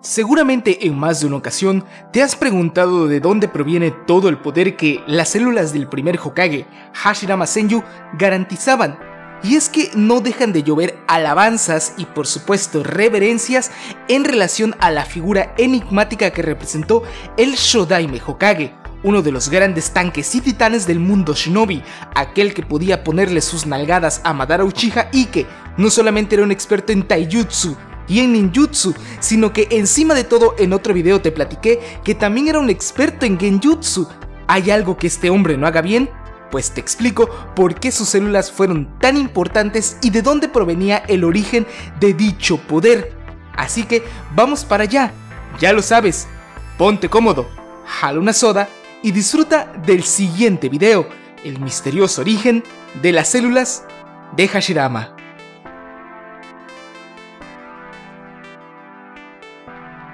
Seguramente en más de una ocasión te has preguntado de dónde proviene todo el poder que las células del primer Hokage, Hashirama Senju, garantizaban. Y es que no dejan de llover alabanzas y por supuesto reverencias en relación a la figura enigmática que representó el Shodaime Hokage, uno de los grandes tanques y titanes del mundo shinobi, aquel que podía ponerle sus nalgadas a Madara Uchiha y que no solamente era un experto en taijutsu, y en ninjutsu, sino que encima de todo en otro video te platiqué que también era un experto en genjutsu. ¿Hay algo que este hombre no haga bien? Pues te explico por qué sus células fueron tan importantes y de dónde provenía el origen de dicho poder. Así que vamos para allá. Ya lo sabes, ponte cómodo, jala una soda y disfruta del siguiente video, el misterioso origen de las células de Hashirama.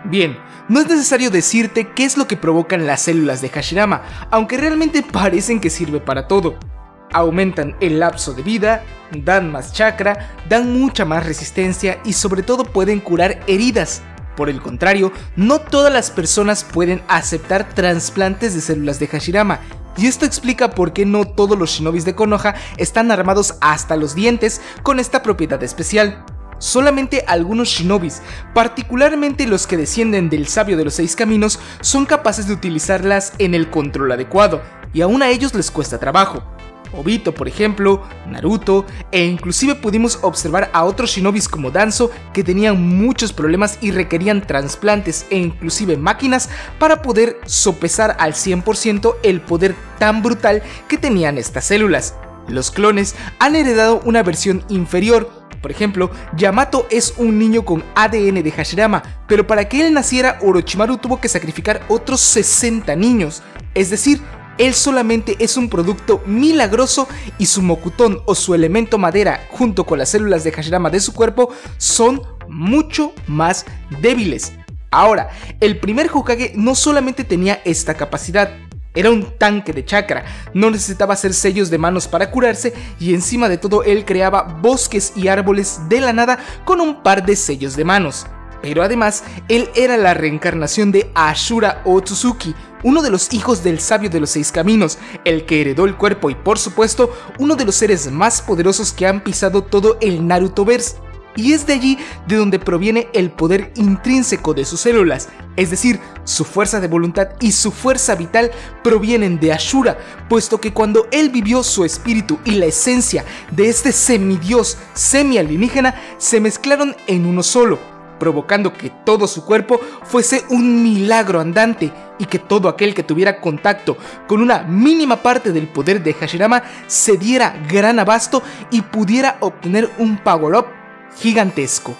Bien, no es necesario decirte qué es lo que provocan las células de Hashirama, aunque realmente parecen que sirve para todo. Aumentan el lapso de vida, dan más chakra, dan mucha más resistencia y sobre todo pueden curar heridas. Por el contrario, no todas las personas pueden aceptar trasplantes de células de Hashirama, y esto explica por qué no todos los shinobis de Konoha están armados hasta los dientes con esta propiedad especial. Solamente algunos shinobis, particularmente los que descienden del sabio de los seis caminos, son capaces de utilizarlas en el control adecuado, y aún a ellos les cuesta trabajo. Obito, por ejemplo, Naruto, e inclusive pudimos observar a otros shinobis como Danzo que tenían muchos problemas y requerían trasplantes e inclusive máquinas para poder sopesar al 100% el poder tan brutal que tenían estas células. Los clones han heredado una versión inferior por ejemplo, Yamato es un niño con ADN de Hashirama, pero para que él naciera Orochimaru tuvo que sacrificar otros 60 niños, es decir, él solamente es un producto milagroso y su Mokuton o su elemento madera junto con las células de Hashirama de su cuerpo son mucho más débiles. Ahora, el primer Hokage no solamente tenía esta capacidad, era un tanque de chakra, no necesitaba hacer sellos de manos para curarse y encima de todo él creaba bosques y árboles de la nada con un par de sellos de manos. Pero además, él era la reencarnación de Ashura Otsutsuki, uno de los hijos del sabio de los seis caminos, el que heredó el cuerpo y por supuesto uno de los seres más poderosos que han pisado todo el Narutoverse y es de allí de donde proviene el poder intrínseco de sus células, es decir, su fuerza de voluntad y su fuerza vital provienen de Ashura, puesto que cuando él vivió su espíritu y la esencia de este semidios semi-alienígena se mezclaron en uno solo, provocando que todo su cuerpo fuese un milagro andante y que todo aquel que tuviera contacto con una mínima parte del poder de Hashirama se diera gran abasto y pudiera obtener un power-up gigantesco.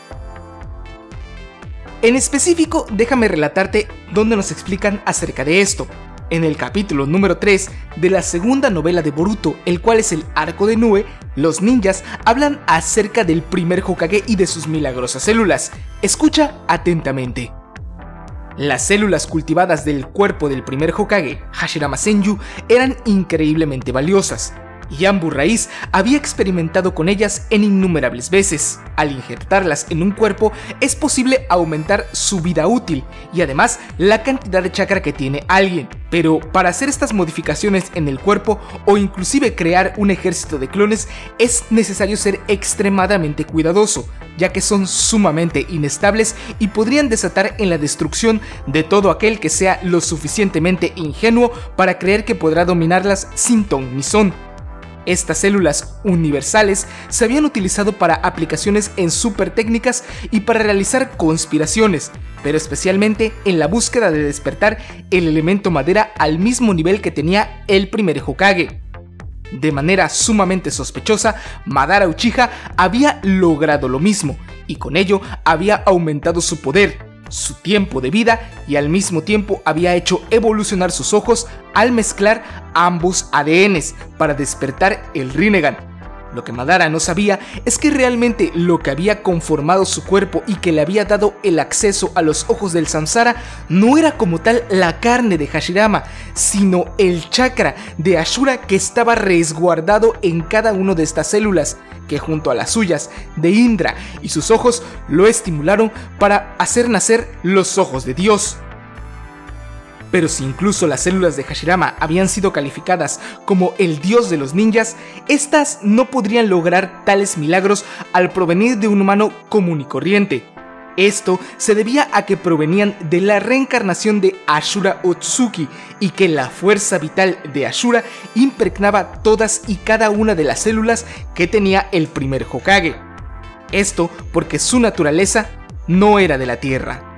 En específico, déjame relatarte dónde nos explican acerca de esto. En el capítulo número 3 de la segunda novela de Boruto, el cual es el arco de Nue, los ninjas hablan acerca del primer Hokage y de sus milagrosas células. Escucha atentamente. Las células cultivadas del cuerpo del primer Hokage, Hashirama Senju, eran increíblemente valiosas. Yambu Raíz había experimentado con ellas en innumerables veces. Al injertarlas en un cuerpo es posible aumentar su vida útil y además la cantidad de chakra que tiene alguien. Pero para hacer estas modificaciones en el cuerpo o inclusive crear un ejército de clones es necesario ser extremadamente cuidadoso, ya que son sumamente inestables y podrían desatar en la destrucción de todo aquel que sea lo suficientemente ingenuo para creer que podrá dominarlas sin ton ni son. Estas células universales se habían utilizado para aplicaciones en super técnicas y para realizar conspiraciones, pero especialmente en la búsqueda de despertar el elemento madera al mismo nivel que tenía el primer Hokage. De manera sumamente sospechosa, Madara Uchiha había logrado lo mismo, y con ello había aumentado su poder, su tiempo de vida y al mismo tiempo había hecho evolucionar sus ojos al mezclar ambos ADNs para despertar el Rinnegan. Lo que Madara no sabía es que realmente lo que había conformado su cuerpo y que le había dado el acceso a los ojos del Samsara no era como tal la carne de Hashirama, sino el chakra de Ashura que estaba resguardado en cada una de estas células, que junto a las suyas de Indra y sus ojos lo estimularon para hacer nacer los ojos de Dios. Pero si incluso las células de Hashirama habían sido calificadas como el dios de los ninjas, estas no podrían lograr tales milagros al provenir de un humano común y corriente. Esto se debía a que provenían de la reencarnación de Ashura Otsuki y que la fuerza vital de Ashura impregnaba todas y cada una de las células que tenía el primer Hokage. Esto porque su naturaleza no era de la Tierra.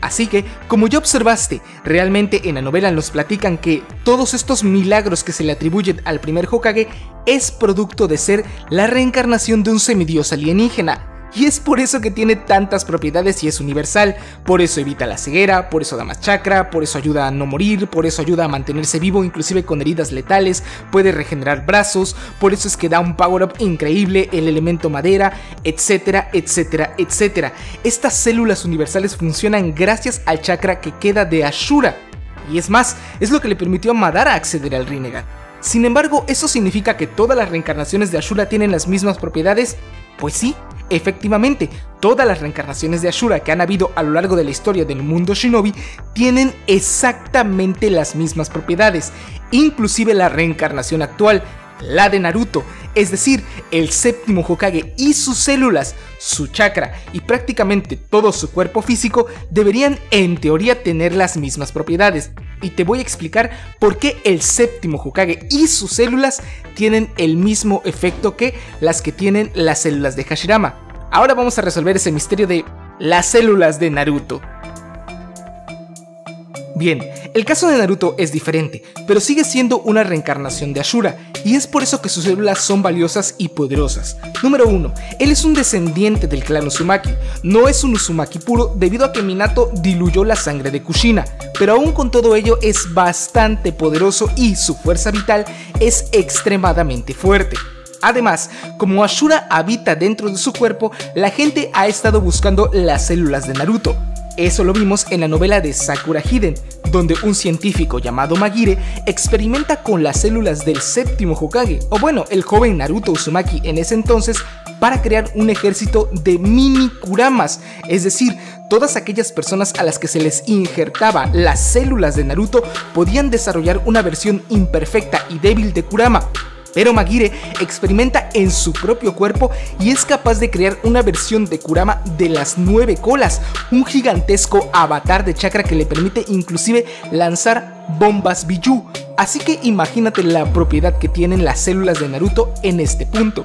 Así que, como ya observaste, realmente en la novela nos platican que todos estos milagros que se le atribuyen al primer Hokage es producto de ser la reencarnación de un semidios alienígena, y es por eso que tiene tantas propiedades y es universal. Por eso evita la ceguera, por eso da más chakra, por eso ayuda a no morir, por eso ayuda a mantenerse vivo inclusive con heridas letales, puede regenerar brazos, por eso es que da un power up increíble, el elemento madera, etcétera, etcétera, etcétera. Estas células universales funcionan gracias al chakra que queda de Ashura. Y es más, es lo que le permitió a Madara acceder al Rinnegan. Sin embargo, ¿eso significa que todas las reencarnaciones de Ashura tienen las mismas propiedades? Pues sí, Efectivamente, todas las reencarnaciones de Ashura que han habido a lo largo de la historia del mundo shinobi tienen exactamente las mismas propiedades, inclusive la reencarnación actual, la de Naruto, es decir, el séptimo Hokage y sus células, su chakra y prácticamente todo su cuerpo físico deberían en teoría tener las mismas propiedades. Y te voy a explicar por qué el séptimo Hokage y sus células tienen el mismo efecto que las que tienen las células de Hashirama. Ahora vamos a resolver ese misterio de las células de Naruto. Bien, el caso de Naruto es diferente, pero sigue siendo una reencarnación de Ashura, y es por eso que sus células son valiosas y poderosas. Número 1. Él es un descendiente del clan Uzumaki, no es un Uzumaki puro debido a que Minato diluyó la sangre de Kushina, pero aún con todo ello es bastante poderoso y su fuerza vital es extremadamente fuerte. Además, como Ashura habita dentro de su cuerpo, la gente ha estado buscando las células de Naruto, eso lo vimos en la novela de Sakura Hiden, donde un científico llamado Magire experimenta con las células del séptimo Hokage, o bueno, el joven Naruto Uzumaki en ese entonces, para crear un ejército de mini Kuramas, es decir, todas aquellas personas a las que se les injertaba las células de Naruto podían desarrollar una versión imperfecta y débil de Kurama, pero Magire experimenta en su propio cuerpo y es capaz de crear una versión de Kurama de las nueve colas, un gigantesco avatar de chakra que le permite inclusive lanzar bombas Biju. Así que imagínate la propiedad que tienen las células de Naruto en este punto.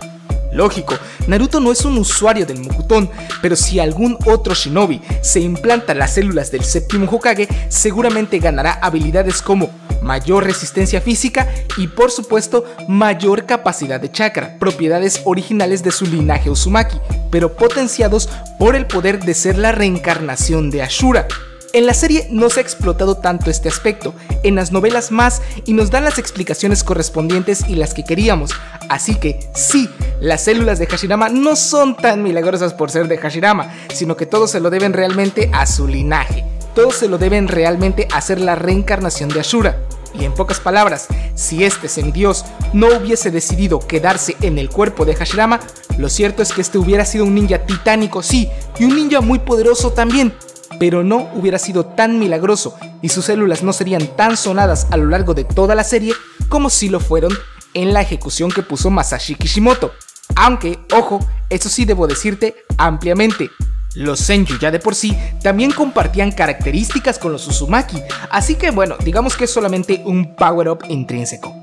Lógico, Naruto no es un usuario del Mokuton, pero si algún otro shinobi se implanta las células del séptimo Hokage, seguramente ganará habilidades como mayor resistencia física y por supuesto mayor capacidad de chakra, propiedades originales de su linaje Uzumaki, pero potenciados por el poder de ser la reencarnación de Ashura. En la serie no se ha explotado tanto este aspecto, en las novelas más y nos dan las explicaciones correspondientes y las que queríamos, así que sí, las células de Hashirama no son tan milagrosas por ser de Hashirama, sino que todo se lo deben realmente a su linaje, todo se lo deben realmente a ser la reencarnación de Ashura. Y en pocas palabras, si este semidios no hubiese decidido quedarse en el cuerpo de Hashirama, lo cierto es que este hubiera sido un ninja titánico, sí, y un ninja muy poderoso también, pero no hubiera sido tan milagroso y sus células no serían tan sonadas a lo largo de toda la serie como si lo fueron en la ejecución que puso Masashi Kishimoto. Aunque, ojo, eso sí debo decirte ampliamente, los Senju ya de por sí también compartían características con los Uzumaki, así que bueno, digamos que es solamente un power-up intrínseco.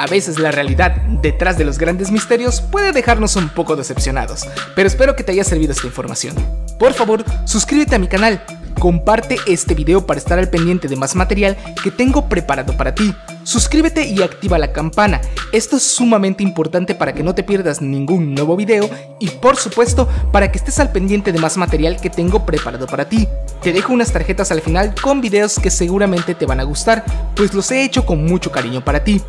A veces la realidad detrás de los grandes misterios puede dejarnos un poco decepcionados, pero espero que te haya servido esta información. Por favor, suscríbete a mi canal, comparte este video para estar al pendiente de más material que tengo preparado para ti. Suscríbete y activa la campana, esto es sumamente importante para que no te pierdas ningún nuevo video y por supuesto para que estés al pendiente de más material que tengo preparado para ti. Te dejo unas tarjetas al final con videos que seguramente te van a gustar, pues los he hecho con mucho cariño para ti.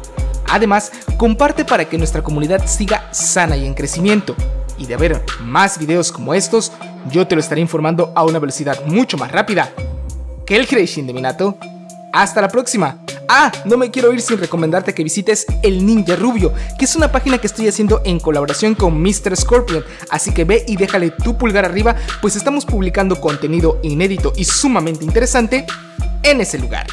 Además, comparte para que nuestra comunidad siga sana y en crecimiento. Y de haber más videos como estos, yo te lo estaré informando a una velocidad mucho más rápida que el Creation de Minato. Hasta la próxima. Ah, no me quiero ir sin recomendarte que visites El Ninja Rubio, que es una página que estoy haciendo en colaboración con Mr. Scorpion, así que ve y déjale tu pulgar arriba, pues estamos publicando contenido inédito y sumamente interesante en ese lugar.